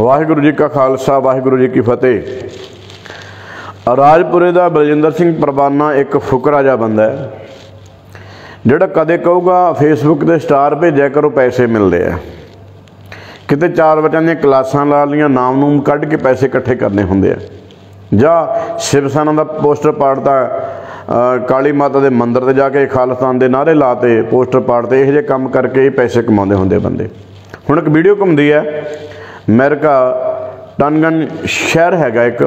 ਵਾਹਿਗੁਰੂ ਜੀ ਕਾ ਖਾਲਸਾ, ਵਾਹਿਗੁਰੂ ਜੀ ਕੀ ਫਤਿਹ। ਰਾਜਪੁਰੇ ਦਾ ਬਲਜਿੰਦਰ ਸਿੰਘ ਪਰਵਾਨਾ ਇੱਕ ਫੁਕਰਾ ਜਿਹਾ ਬੰਦਾ ਹੈ, ਜਿਹੜਾ ਕਦੇ ਕਹੂਗਾ ਫੇਸਬੁੱਕ ਤੇ ਸਟਾਰ ਭੇਜਿਆ ਕਰੋ, ਪੈਸੇ ਮਿਲਦੇ ਆ। ਕਿਤੇ ਚਾਰ ਬੱਚਿਆਂ ਦੀਆਂ ਕਲਾਸਾਂ ਲਾ ਲੀਆਂ ਨਾਮ ਨੂੰ ਕੱਢ ਕੇ ਪੈਸੇ ਇਕੱਠੇ ਕਰਨੇ ਹੁੰਦੇ ਆ। ਜਾਂ ਸ਼ਿਵ ਸੈਨਾ ਦਾ ਪੋਸਟਰ ਪਾੜਦਾ ਕਾਲੀ ਮਾਤਾ ਦੇ ਮੰਦਿਰ ਤੇ ਜਾ ਕੇ ਖਾਲਸਤਾਨ ਦੇ ਨਾਰੇ ਲਾਤੇ ਪੋਸਟਰ ਪਾੜਦੇ ਇਹੋ ਜਿਹੇ ਕੰਮ ਕਰਕੇ ਹੀ ਪੈਸੇ ਕਮਾਉਂਦੇ ਹੁੰਦੇ ਬੰਦੇ। ਹੁਣ ਇੱਕ ਵੀਡੀਓ ਘੁੰਮਦੀ ਹੈ ਅਮਰੀਕਾ ਟਨਗਨ ਸ਼ਹਿਰ ਹੈਗਾ ਇੱਕ।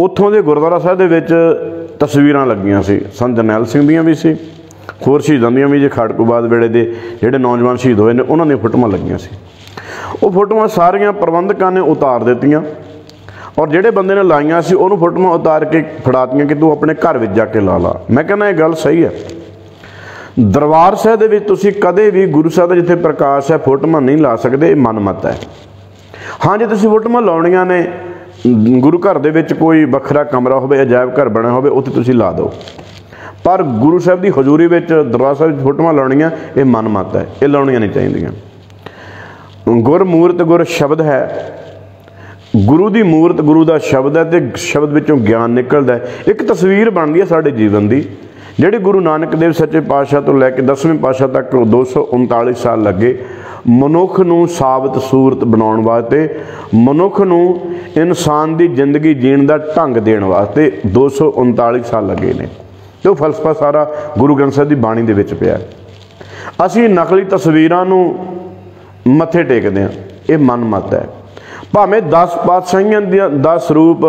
ਉੱਥੋਂ ਦੇ ਗੁਰਦੁਆਰਾ ਸਾਹਿਬ ਦੇ ਵਿੱਚ ਤਸਵੀਰਾਂ ਲੱਗੀਆਂ ਸੀ। ਸੰਤ ਜਰਨੈਲ ਸਿੰਘ ਦੀਆਂ ਵੀ ਸੀ, ਹੋਰ ਸ਼ਹੀਦਾਂ ਦੀਆਂ ਵੀ ਜੇ ਖੜਕੂਬਾਦ ਵੇਲੇ ਦੇ ਜਿਹੜੇ ਨੌਜਵਾਨ ਸ਼ਹੀਦ ਹੋਏ ਨੇ, ਉਹਨਾਂ ਦੀਆਂ ਫੋਟੋਆਂ ਲੱਗੀਆਂ ਸੀ। ਉਹ ਫੋਟੋਆਂ ਸਾਰੀਆਂ ਪ੍ਰਬੰਧਕਾਂ ਨੇ ਉਤਾਰ ਦਿੱਤੀਆਂ ਔਰ ਜਿਹੜੇ ਬੰਦੇ ਨੇ ਲਾਈਆਂ ਸੀ, ਉਹਨੂੰ ਫੋਟੋਆਂ ਉਤਾਰ ਕੇ ਫੜਾਤੀਆਂ ਕਿ ਤੂੰ ਆਪਣੇ ਘਰ ਵਿੱਚ ਜਾ ਕੇ ਲਾ ਲਾ। ਮੈਂ ਕਹਿੰਦਾ ਇਹ ਗੱਲ ਸਹੀ ਹੈ। ਦਰਬਾਰ ਸਾਹਿਬ ਦੇ ਵਿੱਚ ਤੁਸੀਂ ਕਦੇ ਵੀ ਗੁਰੂ ਸਾਹਿਬ ਦਾ ਜਿੱਥੇ ਪ੍ਰਕਾਸ਼ ਹੈ, ਫੋਟੋਆਂ ਨਹੀਂ ਲਾ ਸਕਦੇ, ਇਹ ਮਨਮਤ ਹੈ। ਹਾਂ, ਜੇ ਤੁਸੀਂ ਫੋਟੋਆਂ ਲਾਉਣੀਆਂ ਨੇ, ਗੁਰੂ ਘਰ ਦੇ ਵਿੱਚ ਕੋਈ ਵੱਖਰਾ ਕਮਰਾ ਹੋਵੇ, ਅਜਾਇਬ ਘਰ ਬਣਿਆ ਹੋਵੇ, ਉੱਥੇ ਤੁਸੀਂ ਲਾ ਦਿਓ। ਪਰ ਗੁਰੂ ਸਾਹਿਬ ਦੀ ਹਜ਼ੂਰੀ ਵਿੱਚ ਦਰਬਾਰ ਸਾਹਿਬ ਵਿੱਚ ਫੋਟੋਆਂ ਲਾਉਣੀਆਂ, ਇਹ ਮਨਮਤ ਹੈ। ਇਹ ਲਾਉਣੀਆਂ ਨਹੀਂ ਚਾਹੀਦੀਆਂ। ਗੁਰ ਮੂਰਤ ਗੁਰ ਸ਼ਬਦ ਹੈ। ਗੁਰੂ ਦੀ ਮੂਰਤ ਗੁਰੂ ਦਾ ਸ਼ਬਦ ਹੈ ਤੇ ਸ਼ਬਦ ਵਿੱਚੋਂ ਗਿਆਨ ਨਿਕਲਦਾ ਹੈ। ਇੱਕ ਤਸਵੀਰ ਬਣਦੀ ਹੈ ਸਾਡੇ ਜੀਵਨ ਦੀ। ਜਿਹੜੇ ਗੁਰੂ ਨਾਨਕ ਦੇਵ ਸੱਚੇ ਪਾਤਸ਼ਾਹ ਤੋਂ ਲੈ ਕੇ 10ਵੇਂ ਪਾਤਸ਼ਾਹ ਤੱਕ 239 ਸਾਲ ਲੱਗੇ, ਮਨੁੱਖ ਨੂੰ ਸਾਬਤ ਸੂਰਤ ਬਣਾਉਣ ਵਾਸਤੇ, ਮਨੁੱਖ ਨੂੰ ਇਨਸਾਨ ਦੀ ਜ਼ਿੰਦਗੀ ਜੀਣ ਦਾ ਢੰਗ ਦੇਣ ਵਾਸਤੇ 239 ਸਾਲ ਲੱਗੇ ਨੇ। ਤੇ ਉਹ ਫਲਸਫਾ ਸਾਰਾ ਗੁਰੂ ਗ੍ਰੰਥ ਸਾਹਿਬ ਦੀ ਬਾਣੀ ਦੇ ਵਿੱਚ ਪਿਆ ਅਸੀਂ ਨਕਲੀ ਤਸਵੀਰਾਂ ਨੂੰ ਮੱਥੇ ਟੇਕਦੇ ਹਾਂ, ਇਹ ਮਨਮਤ ਹੈ। ਭਾਵੇਂ 10 ਪਾਤਸ਼ਾਹੀਆਂ ਦੀਆਂ 10 ਰੂਪ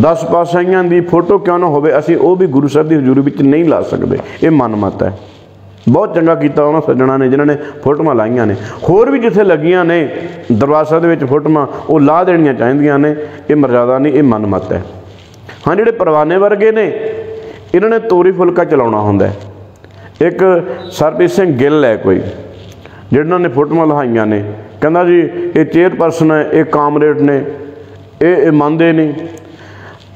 10 ਪਾਤਸ਼ਾਹੀਆਂ ਦੀ ਫੋਟੋ ਕਿਉਂ ਨਾ ਹੋਵੇ, ਅਸੀਂ ਉਹ ਵੀ ਗੁਰੂ ਸਾਹਿਬ ਦੀ ਹਜ਼ੂਰੀ ਵਿੱਚ ਨਹੀਂ ਲਾ ਸਕਦੇ। ਇਹ ਮਨਮਤ ਹੈ। ਬਹੁਤ ਚੰਗਾ ਕੀਤਾ ਉਹਨਾਂ ਸੱਜਣਾ ਨੇ, ਜਿਨ੍ਹਾਂ ਨੇ ਫੋਟੋਆਂ ਲਾਈਆਂ ਨੇ। ਹੋਰ ਵੀ ਜਿੱਥੇ ਲੱਗੀਆਂ ਨੇ ਦਰਵਾਜ਼ਾ ਦੇ ਵਿੱਚ ਫੋਟੋਆਂ, ਉਹ ਲਾ ਦੇਣੀਆਂ ਚਾਹੀਦੀਆਂ ਨੇ। ਇਹ ਮਰਜ਼ਾਦਾ ਨਹੀਂ, ਇਹ ਮਨਮਤ ਹੈ। ਹਾਂ, ਜਿਹੜੇ ਪਰਵਾਨੇ ਵਰਗੇ ਨੇ, ਇਹਨਾਂ ਨੇ ਤੋਰੀ ਫੁਲਕਾ ਚਲਾਉਣਾ ਹੁੰਦਾ ਇੱਕ ਸਰਪ੍ਰੀਤ ਸਿੰਘ ਗਿੱਲ ਹੈ ਕੋਈ, ਜਿਹਨਾਂ ਨੇ ਫੋਟੋਆਂ ਲਹਾਈਆਂ ਨੇ। ਕਹਿੰਦਾ ਜੀ, ਇਹ ਚੇਅਰਪਰਸਨ ਹੈ, ਇਹ ਕਾਮਰੇਡ ਨੇ। ਇਹ ਇਹ ਮੰਨਦੇ ਨਹੀਂ।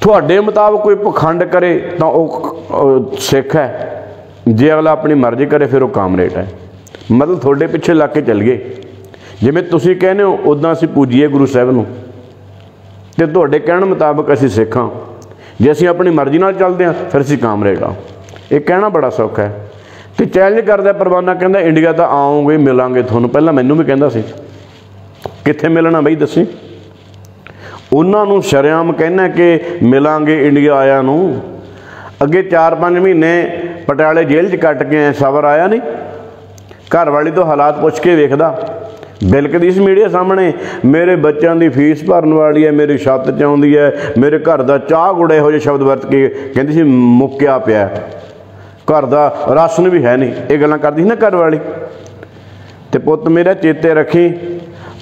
ਤੁਹਾਡੇ ਮੁਤਾਬਕ ਕੋਈ ਪਖੰਡ ਕਰੇ ਤਾਂ ਉਹ ਸਿੱਖ ਹੈ। ਜੇ ਅਗਲਾ ਆਪਣੀ ਮਰਜ਼ੀ ਕਰੇ, ਫਿਰ ਉਹ ਕਾਮਰੇਡ ਹੈ। ਮਤਲਬ ਤੁਹਾਡੇ ਪਿੱਛੇ ਲੱਗ ਕੇ ਚੱਲ ਗਏ। ਜਿਵੇਂ ਤੁਸੀਂ ਕਹਿੰਦੇ ਹੋ ਉਦਾਂ ਅਸੀਂ ਪੂਜੀਏ ਗੁਰੂ ਸਾਹਿਬ ਨੂੰ। ਤੇ ਤੁਹਾਡੇ ਕਹਿਣ ਮੁਤਾਬਕ ਅਸੀਂ ਸਿੱਖਾਂ ਜੇ ਅਸੀਂ ਆਪਣੀ ਮਰਜ਼ੀ ਨਾਲ ਚੱਲਦੇ ਹਾਂ, ਫਿਰ ਅਸੀਂ ਕਾਮਰੇਡ ਆ ਇਹ ਕਹਿਣਾ ਬੜਾ ਸੌਖਾ ਹੈ। ਤੇ ਚੈਲੰਜ ਕਰਦਾ ਪਰਵਾਨਾ, ਕਹਿੰਦਾ, ਇੰਡੀਆ ਤਾਂ ਆਉਂਗੇ ਮਿਲਾਂਗੇ ਤੁਹਾਨੂੰ। ਪਹਿਲਾਂ ਮੈਨੂੰ ਵੀ ਕਹਿੰਦਾ ਸੀ। ਕਿੱਥੇ ਮਿਲਣਾ ਬਈ ਦੱਸੀ? ਉਹਨਾਂ ਨੂੰ ਸ਼ਰਿਆਮ ਕਹਿਣਾ ਕਿ ਮਿਲਾਂਗੇ ਇੰਡੀਆ ਆਇਆ ਨੂੰ। ਅੱਗੇ 4-5 ਮਹੀਨੇ ਪਟਿਆਲੇ ਜੇਲ੍ਹ 'ਚ ਕੱਟ ਕੇ ਸਬਰ ਆਇਆ ਨਹੀਂ। ਘਰ ਵਾਲੀ ਤੋਂ ਹਾਲਾਤ ਪੁੱਛ ਕੇ ਵੇਖਦਾ। ਬਿਲਕਦੀ ਇਸ ਮੀਡੀਆ ਸਾਹਮਣੇ ਮੇਰੇ ਬੱਚਿਆਂ ਦੀ ਫੀਸ ਭਰਨ ਵਾਲੀ ਹੈ, ਮੇਰੀ ਛੱਤ ਚ ਆਉਂਦੀ ਹੈ, ਮੇਰੇ ਘਰ ਦਾ ਚਾਹ ਗੁੜੇ ਇਹੋ ਜਿਹੇ ਸ਼ਬਦ ਵਰਤ ਕੇ ਕਹਿੰਦੀ ਸੀ, ਮੁੱਕਿਆ ਪਿਆ। ਘਰ ਦਾ ਰਾਸ਼ਨ ਵੀ ਹੈ ਨਹੀਂ। ਇਹ ਗੱਲਾਂ ਕਰਦੀ ਸੀ ਨਾ ਘਰ ਵਾਲੀ। ਤੇ ਪੁੱਤ ਮੇਰਾ ਚੇਤੇ ਰੱਖੀ।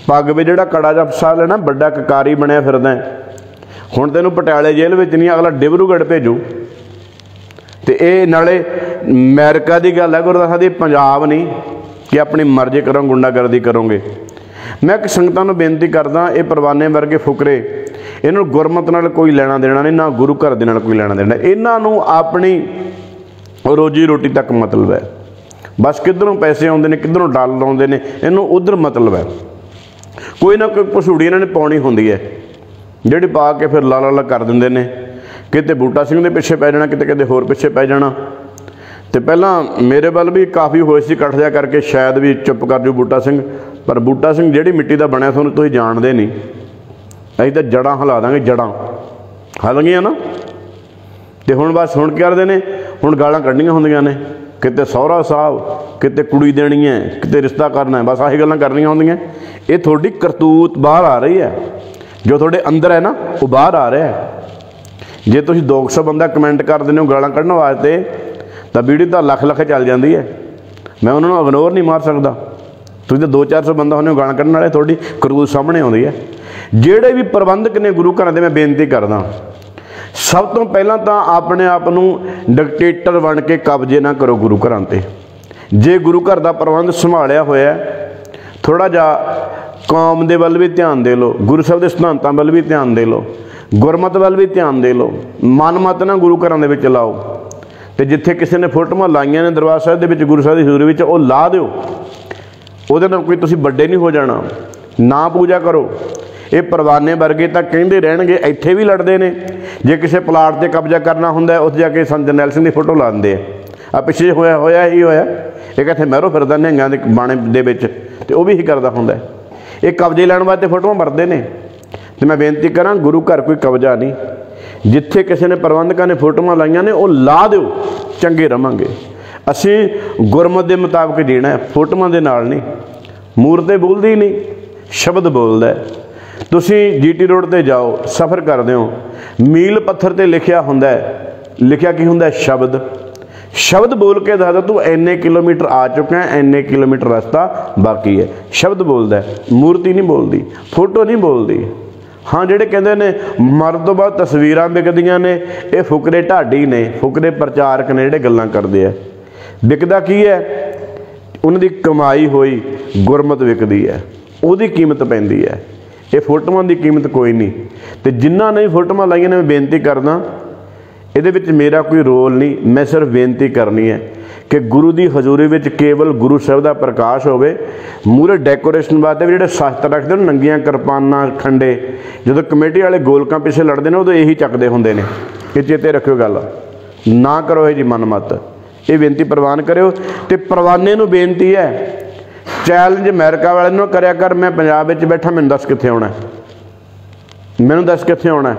ਪੱਗ ਵੀ ਜਿਹੜਾ ਕੜਾ ਜਾਂ ਫਸਾ ਲੈਣਾ ਵੱਡਾ ਕਕਾਰੀ ਬਣਿਆ ਫਿਰਦਾ ਹੁਣ ਤੈਨੂੰ ਪਟਿਆਲੇ ਜੇਲ੍ਹ ਵਿੱਚ ਨਹੀਂ, ਅਗਲਾ ਡਿਬਰੂਗੜ੍ਹ ਭੇਜੂ। ਤੇ ਇਹ ਨਾਲੇ ਅਮਰੀਕਾ ਦੀ ਗੱਲ ਹੈ, ਗੁਰਦਾਸ ਦੀ, ਪੰਜਾਬ ਨਹੀਂ, ਕਿ ਆਪਣੀ ਮਰਜ਼ੀ ਕਰੋ, ਗੁੰਡਾਗਰਦੀ ਕਰੋਗੇ। ਮੈਂ ਇੱਕ ਸੰਗਤਾਂ ਨੂੰ ਬੇਨਤੀ ਕਰਦਾ, ਇਹ ਪਰਵਾਨੇ ਵਰਗੇ ਫੁਕਰੇ, ਇਹਨਾਂ ਨੂੰ ਗੁਰਮਤ ਨਾਲ ਕੋਈ ਲੈਣਾ ਦੇਣਾ ਨਹੀਂ, ਨਾ ਗੁਰੂ ਘਰ ਦੇ ਨਾਲ ਕੋਈ ਲੈਣਾ ਦੇਣਾ। ਇਹਨਾਂ ਨੂੰ ਆਪਣੀ ਰੋਜੀ ਰੋਟੀ ਤੱਕ ਮਤਲਬ ਹੈ। ਬਸ ਕਿੱਧਰੋਂ ਪੈਸੇ ਆਉਂਦੇ ਨੇ, ਕਿੱਧਰੋਂ ਡਾਲਰ ਆਉਂਦੇ ਨੇ, ਇਹਨੂੰ ਉਧਰ ਮਤਲਬ ਹੈ। ਕੋਈ ਨਾ ਕੋਈ ਪਸੂੜੀ ਇਹਨਾਂ ਨੇ ਪਾਉਣੀ ਹੁੰਦੀ ਹੈ। ਜਿਹੜੀ ਪਾ ਕੇ ਫਿਰ ਲਾਲਾ ਲਾ ਕਰ ਦਿੰਦੇ ਨੇ। ਕਿਤੇ ਬੂਟਾ ਸਿੰਘ ਦੇ ਪਿੱਛੇ ਪੈ ਜਾਣਾ, ਕਿਤੇ ਕਿਤੇ ਹੋਰ ਪਿੱਛੇ ਪੈ ਜਾਣਾ। ਤੇ ਪਹਿਲਾਂ ਮੇਰੇ ਵੱਲ ਵੀ ਕਾਫੀ ਹੋਏ ਸੀ ਇਕੱਠ ਜਿਆ ਕਰਕੇ, ਸ਼ਾਇਦ ਵੀ ਚੁੱਪ ਕਰ ਜੂ ਬੂਟਾ ਸਿੰਘ। ਪਰ ਬੂਟਾ ਸਿੰਘ ਜਿਹੜੀ ਮਿੱਟੀ ਦਾ ਬਣਿਆ ਤੁਹਾਨੂੰ ਤੁਸੀਂ ਜਾਣਦੇ ਨਹੀਂ। ਅਸੀਂ ਤਾਂ ਜੜਾਂ ਹਿਲਾ ਦਾਂਗੇ ਜੜਾਂ ਹਲ ਗਈਆਂ ਨਾ। ਤੇ ਹੁਣ ਬਸ ਹੁਣ ਕੀ ਕਰਦੇ ਨੇ? ਹੁਣ ਗਾਲਾਂ ਕੱਢਣੀਆਂ ਹੁੰਦੀਆਂ ਨੇ। ਕਿਤੇ ਸਹੁਰਾ ਸਾਹਿਬ ਕਿਤੇ ਕੁੜੀ ਦੇਣੀ ਹੈ, ਕਿਤੇ ਰਿਸ਼ਤਾ ਕਰਨਾ ਹੈ, ਬਸ ਆਹੀ ਗੱਲਾਂ ਕਰਨੀਆਂ ਹੁੰਦੀਆਂ। ਇਹ ਤੁਹਾਡੀ ਕਰਤੂਤ ਬਾਹਰ ਆ ਰਹੀ ਹੈ। ਜੋ ਤੁਹਾਡੇ ਅੰਦਰ ਹੈ ਨਾ, ਉਹ ਬਾਹਰ ਆ ਰਿਹਾ ਹੈ। ਜੇ ਤੁਸੀਂ 200 ਬੰਦਾ ਕਮੈਂਟ ਕਰ ਦਿੰਦੇ ਹੋ ਗਾਲਾਂ ਕੱਢਣ ਵਾਸਤੇ, ਤਾਂ ਵੀਡੀਓ ਤਾਂ ਲੱਖ ਲੱਖ ਚੱਲ ਜਾਂਦੀ ਹੈ। ਮੈਂ ਉਹਨਾਂ ਨੂੰ ਇਗਨੋਰ ਨਹੀਂ ਮਾਰ ਸਕਦਾ। ਤੁਸੀਂ ਤਾਂ 2-400 ਬੰਦਾ ਹੁੰਦੇ ਹੋ, ਗਾਲਾਂ ਕੱਢਣ ਵਾਲੇ, ਤੁਹਾਡੀ ਕਰਤੂਤ ਸਾਹਮਣੇ ਆਉਂਦੀ ਹੈ। ਜਿਹੜੇ ਵੀ ਪ੍ਰਬੰਧਕ ਨੇ ਗੁਰੂ ਘਰਾਂ ਦੇ, ਮੈਂ ਬੇਨਤੀ ਕਰਦਾ। ਸਭ ਤੋਂ ਪਹਿਲਾਂ ਤਾਂ ਆਪਣੇ ਆਪ ਨੂੰ ਡਿਕਟੇਟਰ ਬਣ ਕੇ ਕਬਜ਼ੇ ਨਾ ਕਰੋ ਗੁਰੂ ਘਰਾਂ ਤੇ। ਜੇ ਗੁਰੂ ਘਰ ਦਾ ਪ੍ਰਬੰਧ ਸੰਭਾਲਿਆ ਹੋਇਆ ਥੋੜਾ ਜਿਹਾ ਕੌਮ ਦੇ ਵੱਲ ਵੀ ਧਿਆਨ ਦੇ ਲਓ, ਗੁਰੂ ਸਾਹਿਬ ਦੇ ਸਿਧਾਂਤਾਂ ਵੱਲ ਵੀ ਧਿਆਨ ਦੇ ਲਓ, ਗੁਰਮਤ ਵੱਲ ਵੀ ਧਿਆਨ ਦੇ ਲਓ, ਮਨਮਤ ਨਾ ਗੁਰੂ ਘਰਾਂ ਦੇ ਵਿੱਚ ਲਾਓ। ਤੇ ਜਿੱਥੇ ਕਿਸੇ ਨੇ ਫੋਟੋਆਂ ਲਾਈਆਂ ਨੇ ਦਰਬਾਰ ਸਾਹਿਬ ਦੇ ਵਿੱਚ, ਗੁਰੂ ਸਾਹਿਬ ਦੀ ਹਜ਼ੂਰੀ ਵਿੱਚ, ਉਹ ਲਾ ਦਿਓ। ਉਹਦੇ ਨਾਲ ਕੋਈ ਤੁਸੀਂ ਵੱਡੇ ਨਹੀਂ ਹੋ ਜਾਣਾ। ਨਾ ਪੂਜਾ ਕਰੋ। ਇਹ ਪਰਵਾਨੇ ਵਰਗੇ ਤਾਂ ਕਹਿੰਦੇ ਰਹਿਣਗੇ, ਇੱਥੇ ਵੀ ਲੜਦੇ ਨੇ। ਜੇ ਕਿਸੇ ਪਲਾਟ ਤੇ ਕਬਜ਼ਾ ਕਰਨਾ ਹੁੰਦਾ ਉੱਥੇ ਜਾ ਕੇ ਸੰਤ ਜਰਨੈਲ ਸਿੰਘ ਦੀ ਫੋਟੋ ਲਾ ਦਿੰਦੇ ਆ। ਆ ਪਿੱਛੇ ਹੋਇਆ ਹੋਇਆ ਹੀ ਹੋਇਆ। ਇਹ ਕਿੱਥੇ ਮਹਿਰੋ ਫਿਰਦਾ ਨਿਹੰਗਾਂ ਦੇ ਬਾਣੇ ਦੇ ਵਿੱਚ, ਤੇ ਉਹ ਵੀ ਹੀ ਕਰਦਾ ਹੁੰਦਾ ਇਹ ਕਬਜ਼ੇ ਲੈਣ ਵਾਸਤੇ ਫੋਟੋਆਂ ਵਰਦੇ ਨੇ। ਤੇ ਮੈਂ ਬੇਨਤੀ ਕਰਾਂ, ਗੁਰੂ ਘਰ ਕੋਈ ਕਬਜ਼ਾ ਨਹੀਂ। ਜਿੱਥੇ ਕਿਸੇ ਨੇ ਪ੍ਰਬੰਧਕਾਂ ਨੇ ਫੋਟੋਆਂ ਲਾਈਆਂ ਨੇ, ਉਹ ਲਾ ਦਿਓ, ਚੰਗੇ ਰਵਾਂਗੇ। ਅਸੀਂ ਗੁਰਮਤ ਦੇ ਮੁਤਾਬਕ ਜੀਣਾ ਫੋਟੋਆਂ ਦੇ ਨਾਲ ਨਹੀਂ। ਮੂਰਤੇ ਬੋਲਦੀ ਹੀ ਨਹੀਂ, ਸ਼ਬਦ ਬੋਲਦਾ ਹੈ। ਤੁਸੀਂ ਜੀਟੀ ਰੋਡ ਤੇ ਜਾਓ, ਸਫ਼ਰ ਕਰਦੇ ਹੋ। ਮੀਲ ਪੱਥਰ ਤੇ ਲਿਖਿਆ ਹੁੰਦਾ ਲਿਖਿਆ ਕੀ ਹੁੰਦਾ ਸ਼ਬਦ। ਸ਼ਬਦ ਬੋਲ ਕੇ ਦੱਸਦਾ ਤੂੰ ਇੰਨੇ ਕਿਲੋਮੀਟਰ ਆ ਚੁੱਕਾ ਹੈ ਇੰਨੇ ਕਿਲੋਮੀਟਰ ਰਸਤਾ ਬਾਕੀ ਹੈ। ਸ਼ਬਦ ਬੋਲਦਾ ਮੂਰਤੀ ਨਹੀਂ ਬੋਲਦੀ, ਫੋਟੋ ਨਹੀਂ ਬੋਲਦੀ। ਹਾਂ, ਜਿਹੜੇ ਕਹਿੰਦੇ ਨੇ, ਮਰਨ ਤੋਂ ਬਾਅਦ ਤਸਵੀਰਾਂ ਵਿਕਦੀਆਂ ਨੇ, ਇਹ ਫੁਕਰੇ ਢਾਡੀ ਨੇ, ਫੁਕਰੇ ਪ੍ਰਚਾਰਕ ਨੇ ਜਿਹੜੇ ਗੱਲਾਂ ਕਰਦੇ ਆ। ਵਿਕਦਾ ਕੀ ਹੈ? ਉਹਨਾਂ ਦੀ ਕਮਾਈ ਹੋਈ, ਗੁਰਮਤ ਵਿਕਦੀ ਹੈ, ਉਹਦੀ ਕੀਮਤ ਪੈਂਦੀ ਹੈ। ਇਹ ਫੋਟੋਆਂ ਦੀ ਕੀਮਤ ਕੋਈ ਨਹੀਂ। ਤੇ ਜਿਨ੍ਹਾਂ ਨੇ ਫੋਟੋਆਂ ਲਾਈਆਂ ਨੇ, ਮੈਂ ਬੇਨਤੀ ਕਰਦਾ ਇਹਦੇ ਵਿੱਚ ਮੇਰਾ ਕੋਈ ਰੋਲ ਨਹੀਂ, ਮੈਂ ਸਿਰਫ ਬੇਨਤੀ ਕਰਨੀ ਹੈ ਕਿ ਗੁਰੂ ਦੀ ਹਜ਼ੂਰੀ ਵਿੱਚ ਕੇਵਲ ਗੁਰੂ ਸਾਹਿਬ ਦਾ ਪ੍ਰਕਾਸ਼ ਹੋਵੇ ਮੂਰੇ ਡੈਕੋਰੇਸ਼ਨ ਵਾਸਤੇ ਵੀ ਜਿਹੜੇ ਸ਼ਸਤਰ ਰੱਖਦੇ ਨੇ, ਨੰਗੀਆਂ ਕਿਰਪਾਨਾਂ, ਖੰਡੇ, ਜਦੋਂ ਕਮੇਟੀ ਵਾਲੇ ਗੋਲਕਾਂ ਪਿੱਛੇ ਲੜਦੇ ਨੇ, ਉਦੋਂ ਇਹੀ ਚੱਕਦੇ ਹੁੰਦੇ ਨੇ। ਇਹ ਚੇਤੇ ਰੱਖਿਓ ਗੱਲ। ਨਾ ਕਰੋ ਇਹ ਜੀ ਮਨਮਤ। ਇਹ ਬੇਨਤੀ ਪ੍ਰਵਾਨ ਕਰਿਓ। ਤੇ ਪ੍ਰਵਾਨੇ ਨੂੰ ਬੇਨਤੀ ਹੈ ਚੈਲੰਜ ਅਮਰੀਕਾ ਵਾਲੇ ਨੂੰ ਕਰਿਆ ਕਰ, ਮੈਂ ਪੰਜਾਬ ਵਿੱਚ ਬੈਠਾ, ਮੈਨੂੰ ਦੱਸ ਕਿੱਥੇ ਆਉਣਾ ਮੈਨੂੰ ਦੱਸ ਕਿੱਥੇ ਆਉਣਾ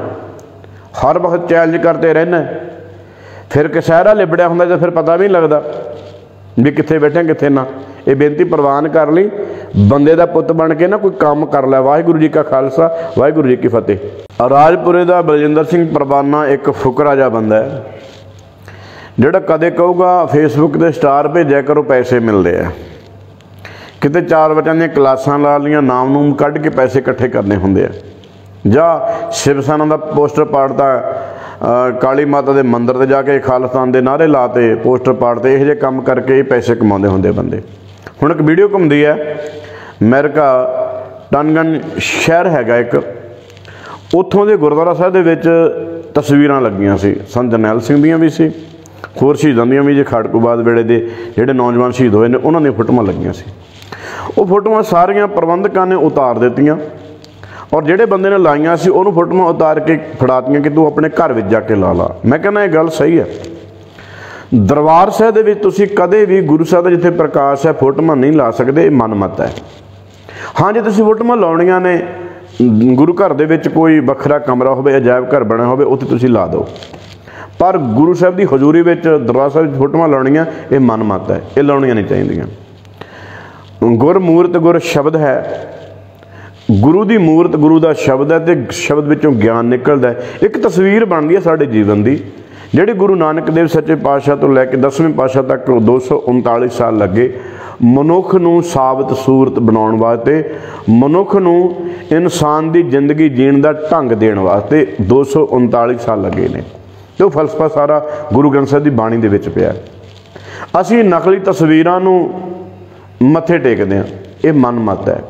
ਹਰ ਵਕਤ ਚੈਲੰਜ ਕਰਦੇ ਰਹਿਣਾ ਫਿਰ ਕਸਹਿਰਾ ਲਿਬੜਿਆ ਹੁੰਦਾ ਤਾਂ ਫਿਰ ਪਤਾ ਵੀ ਨਹੀਂ ਲੱਗਦਾ ਵੀ ਕਿੱਥੇ ਬੈਠੇ, ਕਿੱਥੇ ਨਾ। ਇਹ ਬੇਨਤੀ ਪ੍ਰਵਾਨ ਕਰ ਲਈ। ਬੰਦੇ ਦਾ ਪੁੱਤ ਬਣ ਕੇ ਨਾ ਕੋਈ ਕੰਮ ਕਰ ਲੈ। ਵਾਹਿਗੁਰੂ ਜੀ ਕਾ ਖਾਲਸਾ, ਵਾਹਿਗੁਰੂ ਜੀ ਕੀ ਫਤਿਹ। ਰਾਜਪੁਰੇ ਦਾ ਬਲਜਿੰਦਰ ਸਿੰਘ ਪ੍ਰਵਾਨਾ ਇੱਕ ਫੁਕਰਾ ਜਿਹਾ ਬੰਦਾ ਹੈ। ਜਿਹੜਾ ਕਦੇ ਕਹੂਗਾ ਫੇਸਬੁੱਕ ਤੇ ਸਟਾਰ ਭੇਜਿਆ ਕਰੋ, ਪੈਸੇ ਮਿਲਦੇ ਆ। ਕਿਤੇ ਚਾਰ ਬੱਚਿਆਂ ਦੀਆਂ ਕਲਾਸਾਂ ਲਾ ਲੀਆਂ ਨਾਮ ਨੂੰ ਕੱਢ ਕੇ ਪੈਸੇ ਇਕੱਠੇ ਕਰਨੇ ਹੁੰਦੇ ਆ। ਜਾਂ ਸ਼ਿਵ ਸੈਨਾ ਦਾ ਪੋਸਟਰ ਪਾੜਤਾ ਕਾਲੀ ਮਾਤਾ ਦੇ ਮੰਦਿਰ ਤੇ ਜਾ ਕੇ ਖਾਲਿਸਤਾਨ ਦੇ ਨਾਅਰੇ ਲਾਤੇ ਪੋਸਟਰ ਪਾੜਤੇ ਇਹੋ ਜਿਹੇ ਕੰਮ ਕਰਕੇ ਹੀ ਪੈਸੇ ਕਮਾਉਂਦੇ ਹੁੰਦੇ ਬੰਦੇ। ਹੁਣ ਇੱਕ ਵੀਡੀਓ ਘੁੰਮਦੀ ਹੈ, ਅਮਰੀਕਾ ਟਨਗਨ ਸ਼ਹਿਰ ਹੈਗਾ ਇੱਕ। ਉੱਥੋਂ ਦੇ ਗੁਰਦੁਆਰਾ ਸਾਹਿਬ ਦੇ ਵਿੱਚ ਤਸਵੀਰਾਂ ਲੱਗੀਆਂ ਸੀ। ਸੰਤ ਜਰਨੈਲ ਸਿੰਘ ਦੀਆਂ ਵੀ ਸੀ, ਹੋਰ ਸ਼ਹੀਦਾਂ ਦੀਆਂ ਵੀ, ਜੇ ਖੜਕੂਬਾਦ ਵੇਲੇ ਦੇ ਜਿਹੜੇ ਨੌਜਵਾਨ ਸ਼ਹੀਦ ਹੋਏ ਨੇ, ਉਹਨਾਂ ਦੀਆਂ ਫੋਟੋਆਂ ਲੱਗੀਆਂ ਸੀ। ਉਹ ਫੋਟੋਆਂ ਸਾਰੀਆਂ ਪ੍ਰਬੰਧਕਾਂ ਨੇ ਉਤਾਰ ਦਿੱਤੀਆਂ। ਔਰ ਜਿਹੜੇ ਬੰਦੇ ਨੇ ਲਾਈਆਂ ਸੀ, ਉਹਨੂੰ ਫੋਟੋਆਂ ਉਤਾਰ ਕੇ ਫੜਾਤੀਆਂ ਕਿ ਤੂੰ ਆਪਣੇ ਘਰ ਵਿੱਚ ਜਾ ਕੇ ਲਾ ਲਾ। ਮੈਂ ਕਹਿੰਦਾ ਇਹ ਗੱਲ ਸਹੀ ਹੈ। ਦਰਬਾਰ ਸਾਹਿਬ ਦੇ ਵਿੱਚ ਤੁਸੀਂ ਕਦੇ ਵੀ ਗੁਰੂ ਸਾਹਿਬ ਦਾ ਜਿੱਥੇ ਪ੍ਰਕਾਸ਼ ਹੈ, ਫੋਟੋਆਂ ਨਹੀਂ ਲਾ ਸਕਦੇ, ਇਹ ਮਨਮਤ ਹੈ। ਹਾਂ, ਜੇ ਤੁਸੀਂ ਫੋਟੋਆਂ ਲਾਉਣੀਆਂ ਨੇ, ਗੁਰੂ ਘਰ ਦੇ ਵਿੱਚ ਕੋਈ ਵੱਖਰਾ ਕਮਰਾ ਹੋਵੇ, ਅਜਾਇਬ ਘਰ ਬਣਿਆ ਹੋਵੇ, ਉੱਥੇ ਤੁਸੀਂ ਲਾ ਦਿਓ। ਪਰ ਗੁਰੂ ਸਾਹਿਬ ਦੀ ਹਜ਼ੂਰੀ ਵਿੱਚ ਦਰਬਾਰ ਸਾਹਿਬ ਵਿੱਚ ਫੋਟੋਆਂ ਲਾਉਣੀਆਂ, ਇਹ ਮਨਮਤ ਹੈ। ਇਹ ਲਾਉਣੀਆਂ ਨਹੀਂ ਚਾਹੀਦੀਆਂ। ਗੁਰਮੂਰਤ ਗੁਰ ਸ਼ਬਦ ਹੈ ਗੁਰੂ ਦੀ ਮੂਰਤ ਗੁਰੂ ਦਾ ਸ਼ਬਦ ਹੈ ਤੇ ਸ਼ਬਦ ਵਿੱਚੋਂ ਗਿਆਨ ਨਿਕਲਦਾ ਹੈ। ਇੱਕ ਤਸਵੀਰ ਬਣਦੀ ਹੈ ਸਾਡੇ ਜੀਵਨ ਦੀ, ਜਿਹੜੀ ਗੁਰੂ ਨਾਨਕ ਦੇਵ ਸੱਚੇ ਪਾਤਸ਼ਾਹ ਤੋਂ ਲੈ ਕੇ 10ਵੇਂ ਪਾਤਸ਼ਾਹ ਤੱਕ 239 ਸਾਲ ਲੱਗੇ। ਮਨੁੱਖ ਨੂੰ ਸਾਬਤ ਸੂਰਤ ਬਣਾਉਣ ਵਾਸਤੇ, ਮਨੁੱਖ ਨੂੰ ਇਨਸਾਨ ਦੀ ਜ਼ਿੰਦਗੀ ਜੀਣ ਦਾ ਢੰਗ ਦੇਣ ਵਾਸਤੇ 239 ਸਾਲ ਲੱਗੇ ਨੇ। ਤੇ ਉਹ ਫਲਸਫਾ ਸਾਰਾ ਗੁਰੂ ਗ੍ਰੰਥ ਸਾਹਿਬ ਦੀ ਬਾਣੀ ਦੇ ਵਿੱਚ ਪਿਆ ਅਸੀਂ ਨਕਲੀ ਤਸਵੀਰਾਂ ਨੂੰ ਮੱਥੇ ਟੇਕਦੇ ਹਾਂ। ਇਹ ਮਨ ਮਤ ਹੈ।